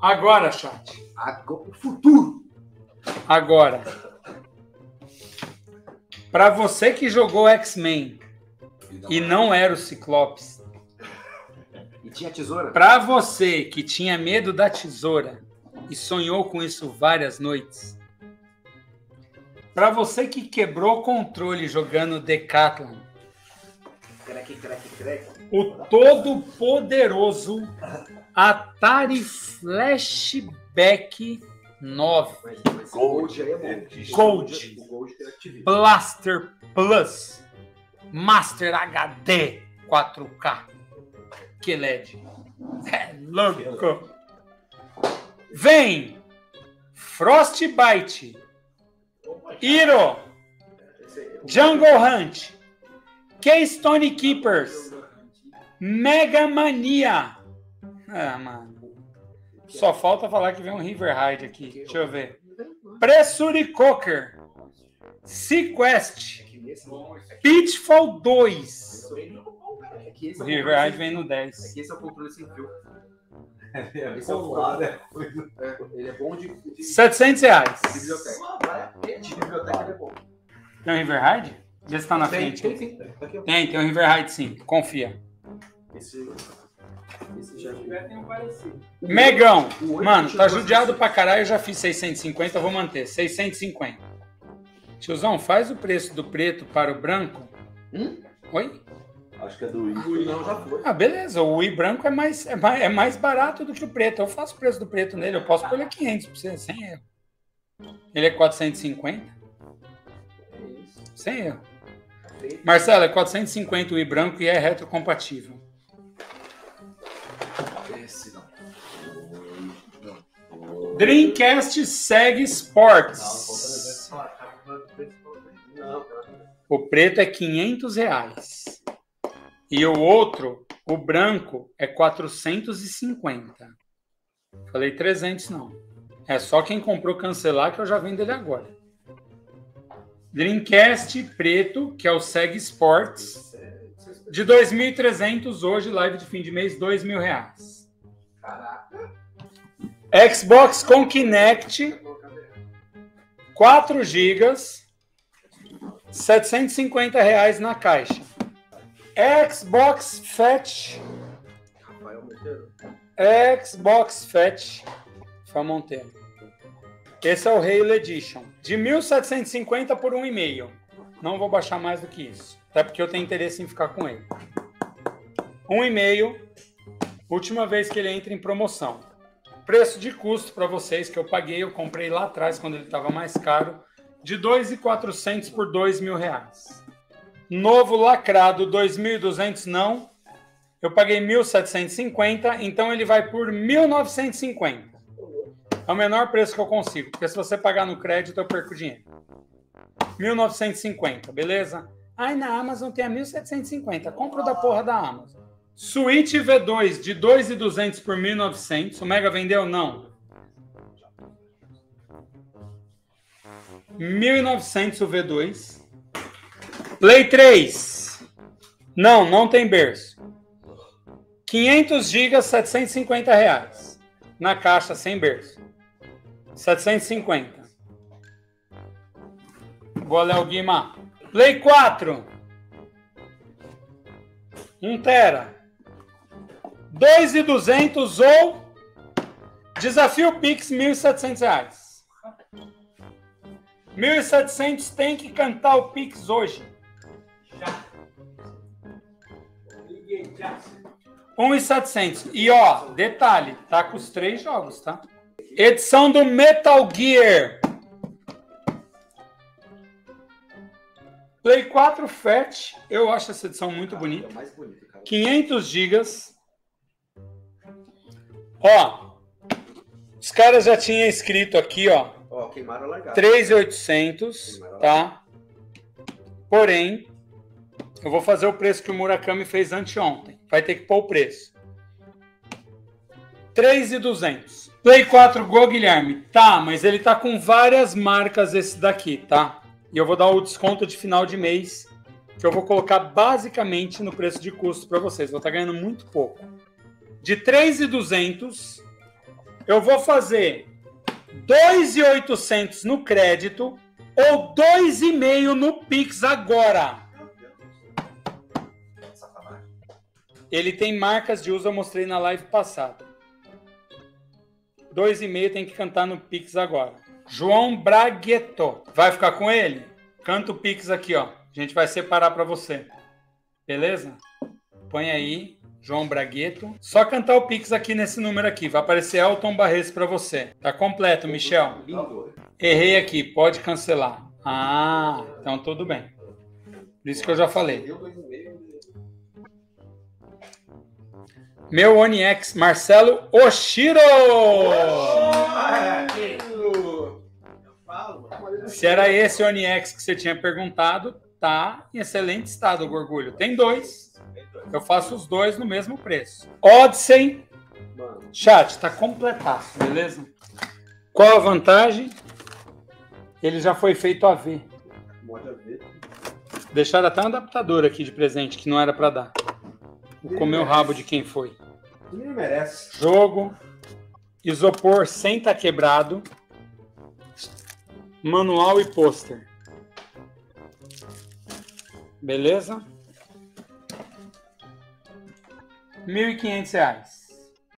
Agora, chat. Agora, o futuro. Agora. Para você que jogou X-Men e não era o Ciclopes, E tinha tesoura? para você que tinha medo da tesoura e sonhou com isso várias noites, para você que quebrou o controle jogando Decathlon, Crack, crack, crack. o todo poderoso Atari Flashback 9 Mas, mas Gold é. Gold. O Gold tem Activision. Blaster Plus Master HD 4K QLED. É louco. Vem Frostbite, Hero, Esse aí é o- Jungle Hunt, Keystone Keepers, Mega Mania. Ah, mano. Só falta falar que vem um River Ride aqui. Deixa eu ver. Pressure Cocker, Sequest, É Pitfall 2. é que esse O é o River Ride vem no É 10. que esse é o controle sem fio. É, Esse é o colado, é. É, ele é bom de, de, 700 reais. de biblioteca. De biblioteca ele é bom. Tem um River Ride? Vê se tá na Tem, frente. tem sim. Ó. Tem, tem um River Ride sim. Confia. Esse, esse já Megão. O oito Mano, tá chegou a judiado 600. pra caralho. Eu já fiz 650, eu vou manter. 650. Tiozão, faz o preço do preto para o branco. Hum? Oi? Acho que é do Wii. Ui, não, já foi. Ah, beleza. O i branco é mais, é, mais, é mais barato do que o preto. Eu faço o preço do preto nele. Eu posso pôr ele a 500 pra você, sem erro. Ele é 450? É isso. Sem erro. Marcelo, é 450 o i branco e é retrocompatível. Esse não. Dreamcast Seg Sports. O preto é 500 reais. E o outro, o branco, é 450. Falei 300 não. É só quem comprou cancelar que eu já vendo ele agora. Dreamcast preto, que é o Seg Sports, de 2.300 hoje, live de fim de mês, 2.000 reais. Caraca. Xbox com Kinect, 4 GB, 750 reais na caixa. Xbox Fat. Xbox Fat, Rafael Monteiro. Esse é o Halo Edition, de 1.750 por 1,5. Não vou baixar mais do que isso, até porque eu tenho interesse em ficar com ele. 1,5, última vez que ele entra em promoção. Preço de custo para vocês que eu paguei, eu comprei lá atrás quando ele estava mais caro, de 2.400 por 2.000 reais. Novo lacrado 2.200 não. Eu paguei 1.750, então ele vai por 1.950. É o menor preço que eu consigo, porque se você pagar no crédito eu perco dinheiro. 1.950, beleza? Ai, na Amazon tem a 1.750. Compra o da porra da Amazon. Switch V2 de 2.200 por 1.900. O Mega vendeu? Não. 1.900 o V2. Play 3. Não, não tem berço. 500 GB, 750 reais. Na caixa, sem berço. 750. Boa, Léo Guima. Play 4. 1 tera. 2,200 ou Desafio Pix 1.700 reais. 1.700 tem que cantar o Pix hoje. 1.700. E ó, detalhe, tá com os três jogos, tá? Edição do Metal Gear. Play 4 Fat. Eu acho essa edição muito bonita. É mais bonito, cara. 500 gigas. Ó, os caras já tinham escrito aqui, ó, Ó, queimaram a largada. 3,800, tá? Porém, eu vou fazer o preço que o Murakami fez anteontem. Vai ter que pôr o preço. 3,200. Play 4 Go, Guilherme. Tá, mas ele tá com várias marcas esse daqui, tá? E eu vou dar o desconto de final de mês, que eu vou colocar basicamente no preço de custo para vocês. Vou estar ganhando muito pouco. De 3,200 Eu vou fazer 2,800 no crédito ou 2,5 no Pix agora. Ele tem marcas de uso, eu mostrei na live passada. 2,5 tem que cantar no Pix agora. João Bragueto. Vai ficar com ele? Canta o Pix aqui, ó. A gente vai separar para você. Beleza? Põe aí, João Bragueto. Só cantar o Pix aqui nesse número aqui. Vai aparecer Elton Barreto para você. Tá completo, Michel. Errei aqui, pode cancelar. Ah, então tudo bem. Por isso que eu já falei. Meu Oniex, Marcelo Oshiro! Mano. Se era esse Oniex que você tinha perguntado, tá em excelente estado o Gorgulho. Tem dois. Eu faço os dois no mesmo preço. Odyssey, chat, tá completaço, beleza? Qual a vantagem? Ele já foi feito a ver. Deixaram até um adaptador aqui de presente que não era pra dar. Vou comer o rabo de quem foi. O menino merece. Jogo, isopor sem tá quebrado, manual e pôster. Beleza? 1.500 reais.